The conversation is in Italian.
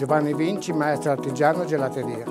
Giovanni Vinci, maestro artigiano gelateria.